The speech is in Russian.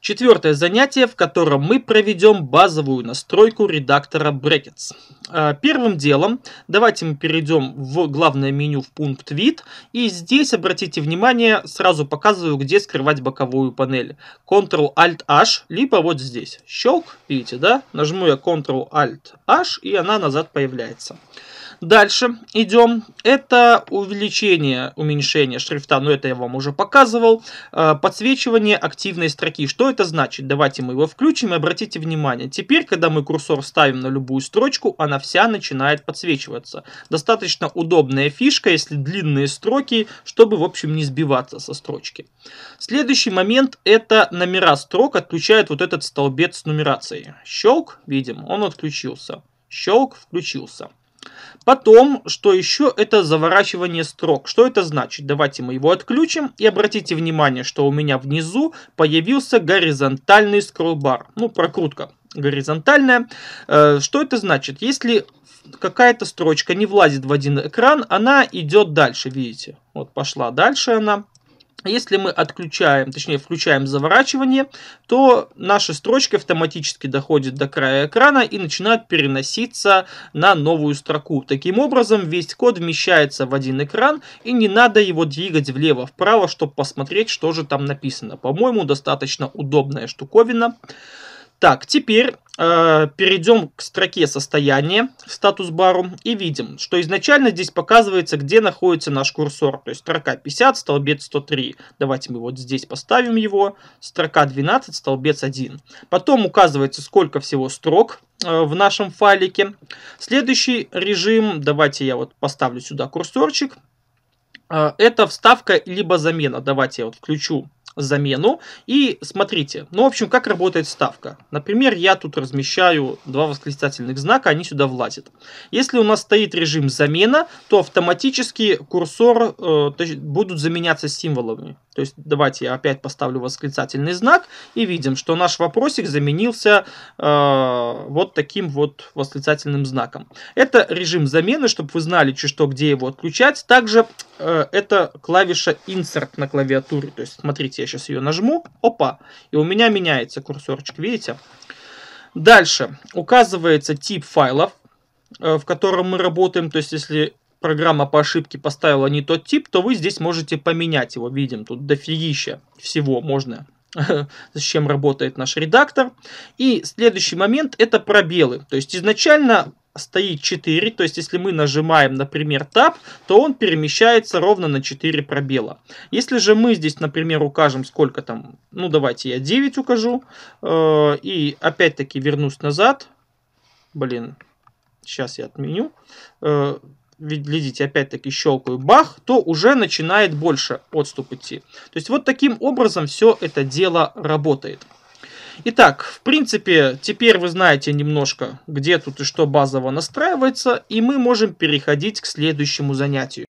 Четвертое занятие, в котором мы проведем базовую настройку редактора Brackets. А, первым делом давайте мы перейдем в главное меню в пункт вид. И здесь, обратите внимание, сразу показываю, где скрывать боковую панель. Ctrl-Alt-H, либо вот здесь. Щелк, видите, да? Нажму я Ctrl-Alt-H, и она назад появляется. Дальше идем. Это увеличение, уменьшение шрифта, но это я вам уже показывал. Э, подсвечивание активной строки. Что это значит? Давайте мы его включим и обратите внимание. Теперь, когда мы курсор ставим на любую строчку, она вся начинает подсвечиваться. Достаточно удобная фишка, если длинные строки, чтобы, в общем, не сбиваться со строчки. Следующий момент это номера строк отключает вот этот столбец с нумерацией. Щелк, видим, он отключился. Щелк, включился. Потом, что еще, это заворачивание строк. Что это значит? Давайте мы его отключим. И обратите внимание, что у меня внизу появился горизонтальный скроллбар. Ну, прокрутка горизонтальная. Э, что это значит? Если какая-то строчка не влазит в один экран, она идет дальше, видите? Вот пошла дальше она. Если мы отключаем, точнее включаем заворачивание, то наша строчка автоматически доходит до края экрана и начинает переноситься на новую строку. Таким образом, весь код вмещается в один экран и не надо его двигать влево-вправо, чтобы посмотреть, что же там написано. По-моему, достаточно удобная штуковина. Так, теперь э, перейдем к строке состояния, статус-бару, и видим, что изначально здесь показывается, где находится наш курсор. То есть строка 50, столбец 103. Давайте мы вот здесь поставим его. Строка 12, столбец 1. Потом указывается, сколько всего строк э, в нашем файлике. Следующий режим, давайте я вот поставлю сюда курсорчик. Э, это вставка либо замена. Давайте я вот включу замену. И смотрите, ну, в общем, как работает ставка. Например, я тут размещаю два восклицательных знака, они сюда влазят. Если у нас стоит режим замена, то автоматически курсор э, будут заменяться символами. То есть давайте я опять поставлю восклицательный знак и видим, что наш вопросик заменился э, вот таким вот восклицательным знаком. Это режим замены, чтобы вы знали, что где его отключать. Также э, это клавиша Insert на клавиатуре. То есть смотрите, я сейчас ее нажму, опа, и у меня меняется курсорчик, видите? Дальше указывается тип файлов, э, в котором мы работаем. То есть если программа по ошибке поставила не тот тип, то вы здесь можете поменять его. Видим, тут дофигища всего можно с чем работает наш редактор. И следующий момент это пробелы. То есть изначально стоит 4, то есть если мы нажимаем, например, Tab, то он перемещается ровно на 4 пробела. Если же мы здесь, например, укажем, сколько там, ну давайте я 9 укажу, э, и опять-таки вернусь назад, блин, сейчас я отменю, э, видите, опять-таки щелкаю бах, то уже начинает больше отступ идти. То есть вот таким образом все это дело работает. Итак, в принципе, теперь вы знаете немножко, где тут и что базово настраивается, и мы можем переходить к следующему занятию.